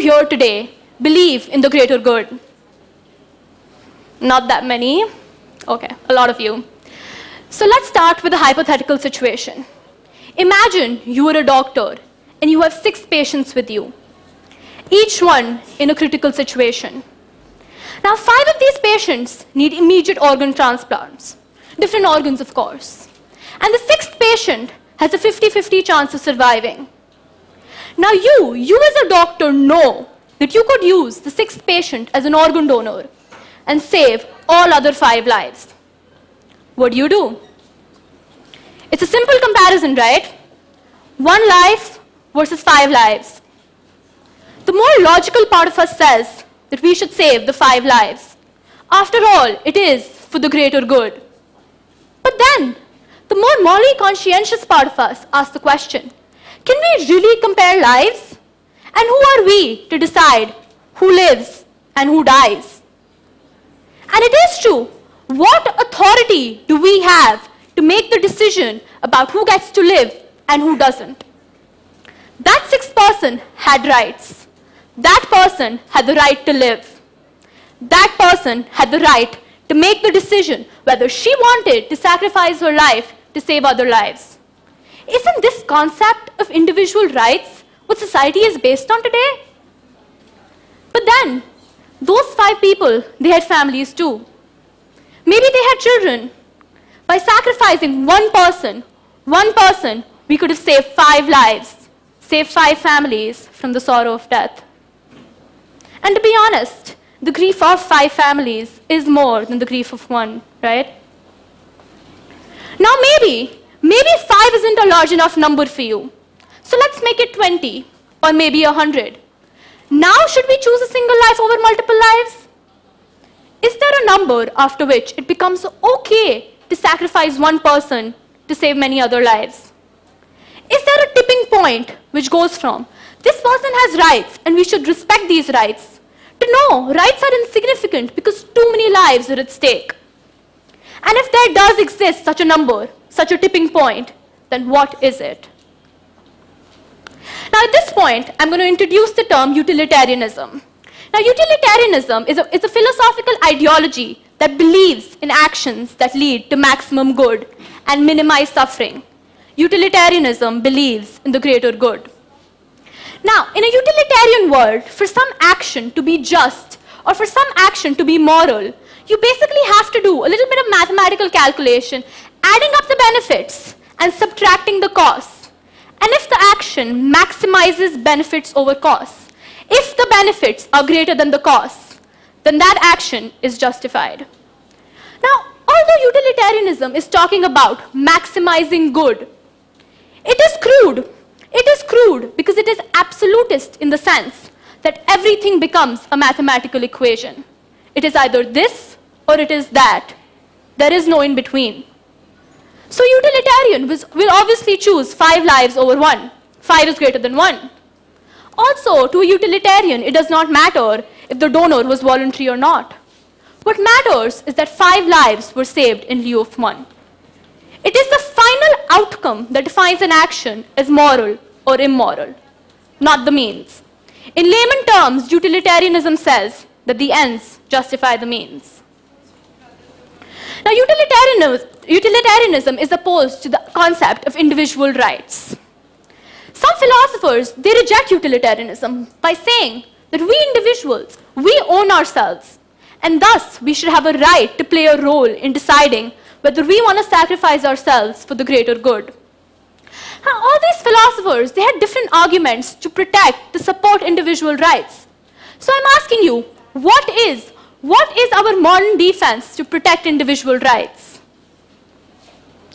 here today believe in the greater good? Not that many. Okay, a lot of you. So let's start with a hypothetical situation. Imagine you are a doctor and you have six patients with you, each one in a critical situation. Now, five of these patients need immediate organ transplants, different organs, of course. And the sixth patient has a 50 50 chance of surviving. Now, you, you as a doctor, know that you could use the sixth patient as an organ donor and save all other five lives. What do you do? It's a simple comparison, right? One life versus five lives. The more logical part of us says that we should save the five lives. After all, it is for the greater good. But then, the more morally conscientious part of us asks the question can we really compare lives? And who are we to decide who lives and who dies? And it is true. What authority do we have to make the decision about who gets to live and who doesn't? That sixth person had rights. That person had the right to live. That person had the right to make the decision whether she wanted to sacrifice her life to save other lives. Isn't this concept of individual rights what society is based on today? But then, those five people, they had families too. Maybe they had children. By sacrificing one person, one person, we could have saved five lives, saved five families from the sorrow of death. And to be honest, the grief of five families is more than the grief of one, right? Now, maybe, maybe five isn't a large enough number for you. So let's make it 20 or maybe 100. Now, should we choose a single life over multiple lives? Is there a number after which it becomes okay to sacrifice one person to save many other lives? Is there a tipping point which goes from this person has rights and we should respect these rights to no, rights are insignificant because too many lives are at stake? And if there does exist such a number, such a tipping point, then what is it? Now, at this point, I'm going to introduce the term utilitarianism. Now, utilitarianism is a, a philosophical ideology that believes in actions that lead to maximum good and minimize suffering. Utilitarianism believes in the greater good. Now, in a utilitarian world, for some action to be just or for some action to be moral, you basically have to do a little bit of mathematical calculation, adding up the benefits and subtracting the costs. And if the action maximizes benefits over costs, if the benefits are greater than the costs, then that action is justified. Now, although utilitarianism is talking about maximizing good, it is crude. It is crude because it is absolutist in the sense that everything becomes a mathematical equation. It is either this or it is that. There is no in between. So utilitarian will obviously choose five lives over one. Five is greater than one. Also, to a utilitarian, it does not matter if the donor was voluntary or not. What matters is that five lives were saved in lieu of one. It is the final outcome that defines an action as moral or immoral, not the means. In layman terms, utilitarianism says that the ends justify the means. Now, utilitarianism, utilitarianism is opposed to the concept of individual rights. Some philosophers, they reject utilitarianism by saying that we individuals, we own ourselves, and thus we should have a right to play a role in deciding whether we want to sacrifice ourselves for the greater good. Now, all these philosophers, they had different arguments to protect, to support individual rights. So I'm asking you, what is, what is our modern defense to protect individual rights?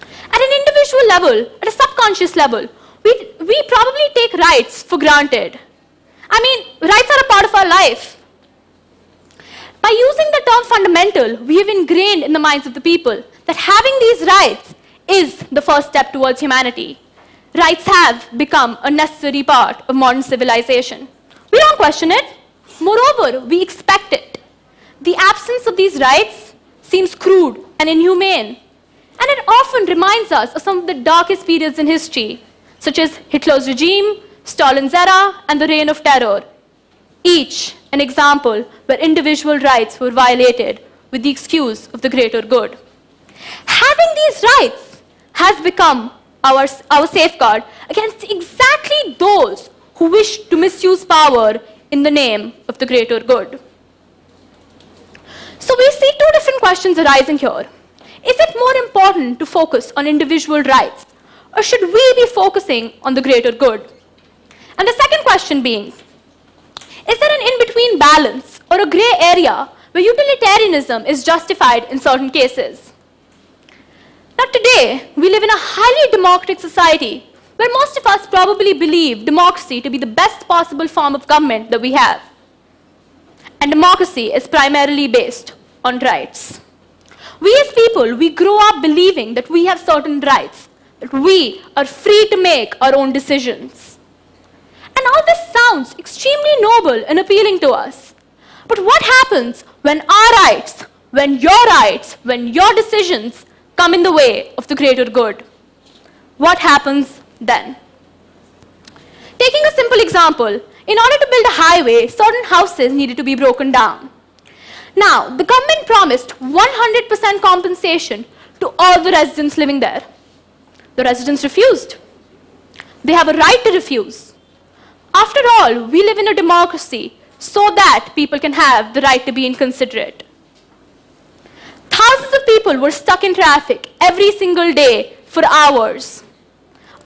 At an individual level, at a subconscious level, we, we probably take rights for granted. I mean, rights are a part of our life. By using the term fundamental, we have ingrained in the minds of the people that having these rights is the first step towards humanity. Rights have become a necessary part of modern civilization. We don't question it. Moreover, we expect it. The absence of these rights seems crude and inhumane, and it often reminds us of some of the darkest periods in history, such as Hitler's regime, Stalin's era, and the reign of terror. each an example where individual rights were violated with the excuse of the greater good. Having these rights has become our, our safeguard against exactly those who wish to misuse power in the name of the greater good. So we see two different questions arising here. Is it more important to focus on individual rights, or should we be focusing on the greater good? And the second question being, is there an in-between balance or a gray area where utilitarianism is justified in certain cases? Now today, we live in a highly democratic society where most of us probably believe democracy to be the best possible form of government that we have. And democracy is primarily based on rights. We as people, we grow up believing that we have certain rights, that we are free to make our own decisions. And all this sounds extremely noble and appealing to us. But what happens when our rights, when your rights, when your decisions come in the way of the greater good? What happens then? Taking a simple example, in order to build a highway, certain houses needed to be broken down. Now, the government promised 100% compensation to all the residents living there. The residents refused. They have a right to refuse. After all, we live in a democracy so that people can have the right to be inconsiderate. Thousands of people were stuck in traffic every single day for hours.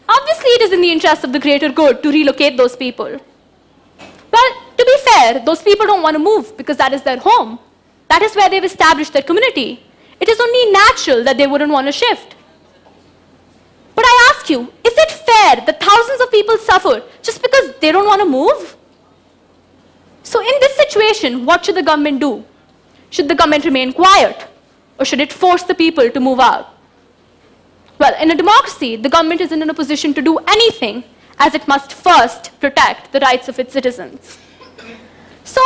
Obviously, it is in the interest of the greater good to relocate those people. Well, to be fair, those people don't want to move because that is their home. That is where they've established their community. It is only natural that they wouldn't want to shift. But I ask you, is it fair that thousands of people suffer just because they don't want to move? So in this situation, what should the government do? Should the government remain quiet? Or should it force the people to move out? Well, in a democracy, the government isn't in a position to do anything as it must first protect the rights of its citizens. So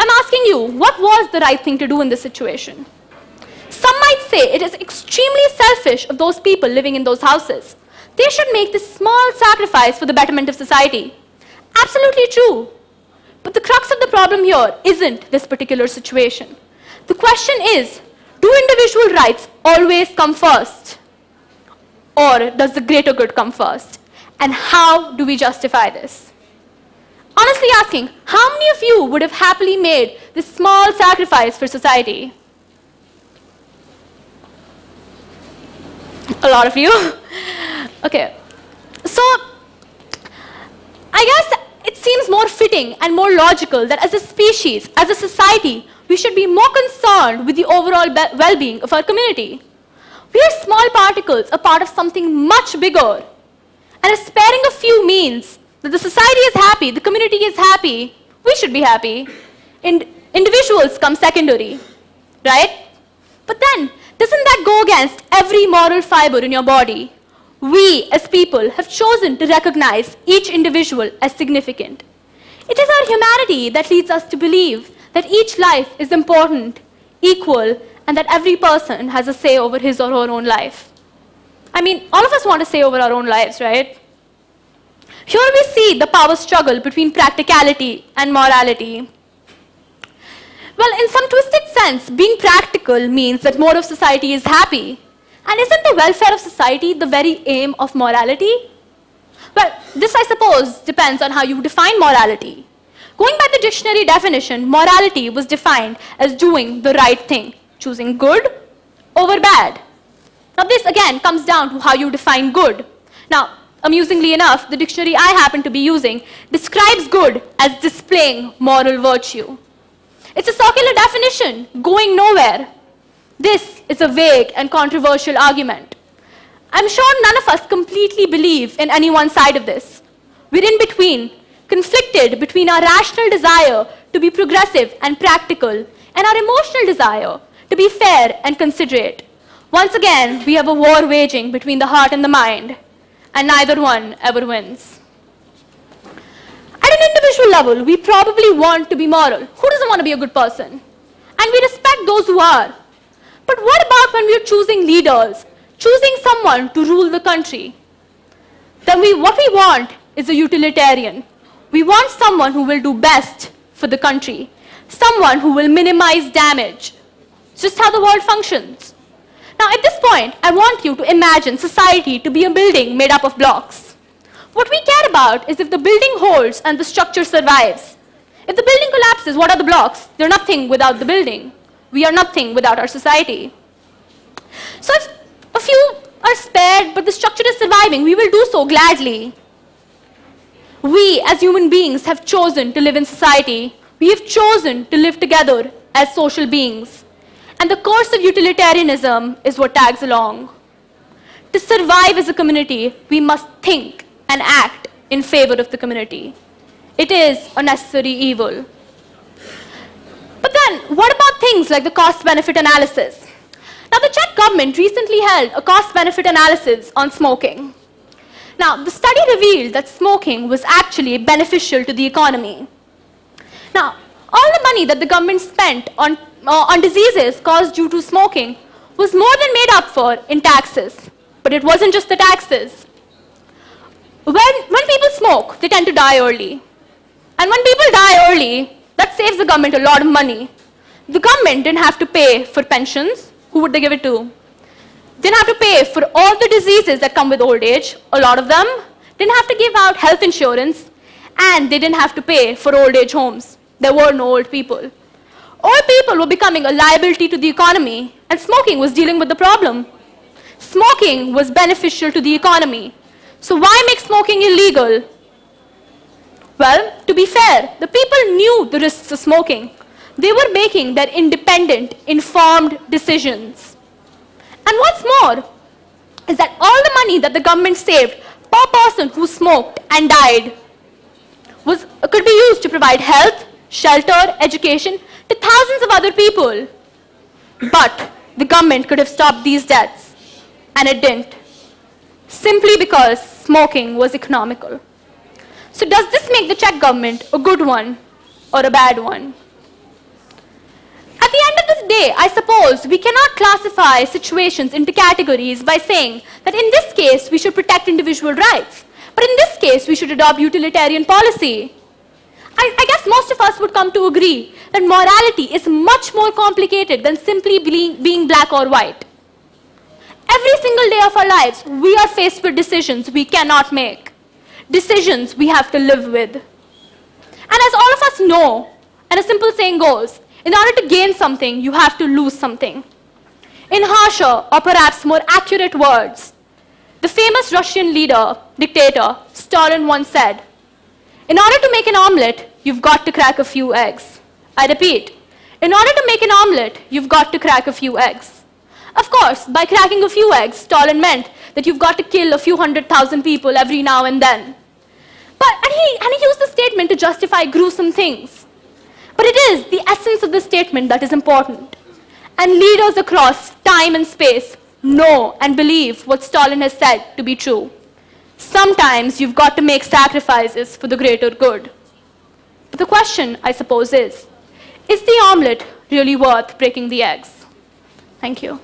I'm asking you, what was the right thing to do in this situation? Some might say it is extremely selfish of those people living in those houses. They should make this small sacrifice for the betterment of society. Absolutely true. But the crux of the problem here isn't this particular situation. The question is, do individual rights always come first? Or does the greater good come first? And how do we justify this? Honestly asking, how many of you would have happily made this small sacrifice for society? A lot of you. okay. So, I guess it seems more fitting and more logical that as a species, as a society, we should be more concerned with the overall well-being of our community. We are small particles, a part of something much bigger. And if sparing a few means that the society is happy, the community is happy, we should be happy. And individuals come secondary, right? But then, doesn't that go against every moral fiber in your body? We, as people, have chosen to recognize each individual as significant. It is our humanity that leads us to believe that each life is important, equal, and that every person has a say over his or her own life. I mean, all of us want to say over our own lives, right? Here we see the power struggle between practicality and morality. Well, in some twisted sense, being practical means that more of society is happy. And isn't the welfare of society the very aim of morality? Well, this, I suppose, depends on how you define morality. Going by the dictionary definition, morality was defined as doing the right thing, choosing good over bad. Now, this again comes down to how you define good. Now, amusingly enough, the dictionary I happen to be using describes good as displaying moral virtue. It's a circular definition, going nowhere. This is a vague and controversial argument. I'm sure none of us completely believe in any one side of this. We're in between, conflicted between our rational desire to be progressive and practical and our emotional desire to be fair and considerate. Once again, we have a war waging between the heart and the mind, and neither one ever wins. At an individual level, we probably want to be moral. Who doesn't want to be a good person? And we respect those who are. But what about when we're choosing leaders, choosing someone to rule the country? Then we, what we want is a utilitarian. We want someone who will do best for the country, someone who will minimize damage. It's just how the world functions. Now, at this point, I want you to imagine society to be a building made up of blocks. What we care about is if the building holds and the structure survives. If the building collapses, what are the blocks? They're nothing without the building. We are nothing without our society. So if a few are spared, but the structure is surviving, we will do so gladly. We, as human beings, have chosen to live in society. We have chosen to live together as social beings. And the course of utilitarianism is what tags along. To survive as a community, we must think and act in favor of the community. It is a necessary evil. But then, what about things like the cost-benefit analysis? Now, the Czech government recently held a cost-benefit analysis on smoking. Now, the study revealed that smoking was actually beneficial to the economy. Now, money that the government spent on, uh, on diseases caused due to smoking was more than made up for in taxes. But it wasn't just the taxes. When, when people smoke, they tend to die early. And when people die early, that saves the government a lot of money. The government didn't have to pay for pensions. Who would they give it to? Didn't have to pay for all the diseases that come with old age, a lot of them. Didn't have to give out health insurance. And they didn't have to pay for old age homes. There were no old people. Old people were becoming a liability to the economy, and smoking was dealing with the problem. Smoking was beneficial to the economy. So why make smoking illegal? Well, to be fair, the people knew the risks of smoking. They were making their independent, informed decisions. And what's more is that all the money that the government saved per person who smoked and died was, could be used to provide health, shelter, education to thousands of other people. But the government could have stopped these deaths, and it didn't, simply because smoking was economical. So does this make the Czech government a good one or a bad one? At the end of the day, I suppose we cannot classify situations into categories by saying that in this case we should protect individual rights, but in this case we should adopt utilitarian policy. I, I guess most of us would come to agree that morality is much more complicated than simply being, being black or white. Every single day of our lives, we are faced with decisions we cannot make decisions we have to live with. And as all of us know, and a simple saying goes, in order to gain something, you have to lose something. In harsher, or perhaps more accurate words, the famous Russian leader, dictator, Stalin once said, in order to make an omelette, you've got to crack a few eggs. I repeat, in order to make an omelette, you've got to crack a few eggs. Of course, by cracking a few eggs, Stalin meant that you've got to kill a few hundred thousand people every now and then. But, and he, and he used the statement to justify gruesome things. But it is the essence of the statement that is important. And leaders across time and space know and believe what Stalin has said to be true. Sometimes you've got to make sacrifices for the greater good. But the question, I suppose, is, is the omelette really worth breaking the eggs? Thank you.